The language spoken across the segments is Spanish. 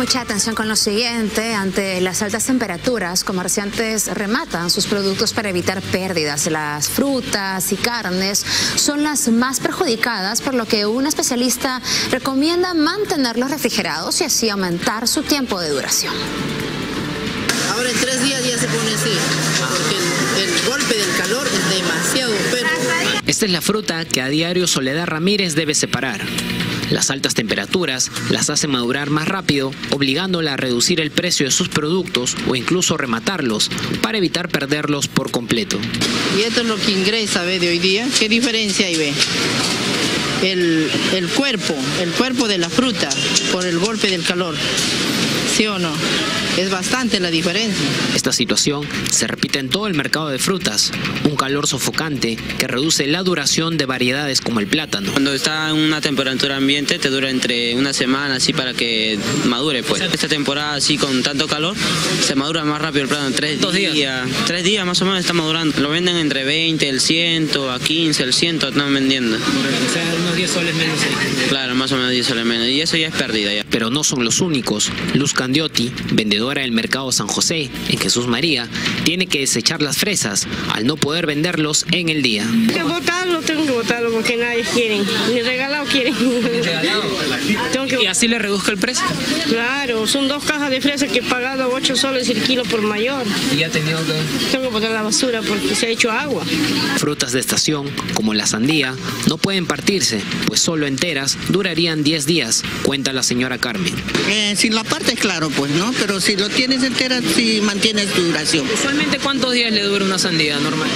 Mucha atención con lo siguiente. Ante las altas temperaturas, comerciantes rematan sus productos para evitar pérdidas. Las frutas y carnes son las más perjudicadas, por lo que un especialista recomienda mantenerlos refrigerados y así aumentar su tiempo de duración. Ahora en tres días ya se pone así, porque el, golpe del calor es demasiado fuerte. Esta es la fruta que a diario Soledad Ramírez debe separar. Las altas temperaturas las hacen madurar más rápido, obligándola a reducir el precio de sus productos o incluso rematarlos para evitar perderlos por completo. Y esto es lo que ingresa ¿ve? de hoy día. ¿Qué diferencia hay? Ve? El, el cuerpo, el cuerpo de la fruta por el golpe del calor. ¿Sí o no? Es bastante la diferencia. Esta situación se repite en todo el mercado de frutas, un calor sofocante que reduce la duración de variedades como el plátano. Cuando está en una temperatura ambiente te dura entre una semana así para que madure pues. Esta temporada así con tanto calor se madura más rápido el plátano, tres Dos días. días, tres días más o menos está madurando. Lo venden entre 20, el 100, a 15, el 100 están vendiendo. O sea, unos 10 soles menos. Claro, más o menos 10 soles menos y eso ya es pérdida ya. Pero no son los únicos. Luz Candiotti, vendedora del mercado San José, en Jesús María, tiene que desechar las fresas al no poder venderlos en el día. Tengo que botarlo, tengo que botarlo porque nadie quiere. Ni regalado quieren. Tengo que- ¿Y así le reduzca el precio? Claro, son dos cajas de fresa que he pagado 8 soles el kilo por mayor. Y ha tenido que... Tengo que botar la basura porque se ha hecho agua. Frutas de estación, como la sandía, no pueden partirse, pues solo enteras durarían 10 días, cuenta la señora Carmen. Eh, si la partes, claro, pues, ¿no? Pero si lo tienes entera, sí mantienes tu duración. Usualmente, ¿cuántos días le dura una sandía normal?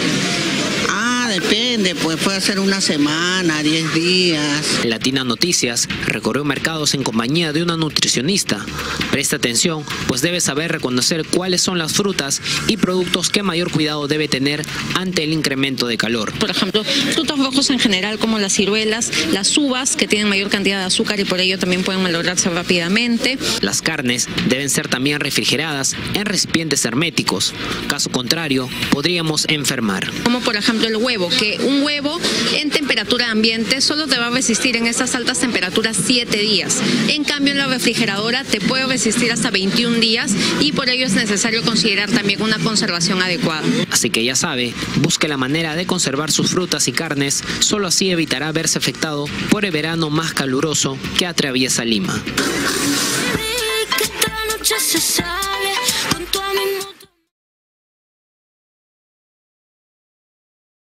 Depende, pues puede ser una semana, 10 días. Latina Noticias recorrió mercados en compañía de una nutricionista. Presta atención, pues debe saber reconocer cuáles son las frutas y productos que mayor cuidado debe tener ante el incremento de calor. Por ejemplo, frutos rojos en general como las ciruelas, las uvas que tienen mayor cantidad de azúcar y por ello también pueden malograrse rápidamente. Las carnes deben ser también refrigeradas en recipientes herméticos. Caso contrario, podríamos enfermar. Como por ejemplo el huevo, que un huevo en temperatura ambiente solo te va a resistir en estas altas temperaturas 7 días. En cambio en la refrigeradora te puede resistir hasta 21 días y por ello es necesario considerar también una conservación adecuada. Así que ya sabe, busque la manera de conservar sus frutas y carnes, solo así evitará verse afectado por el verano más caluroso que atraviesa Lima.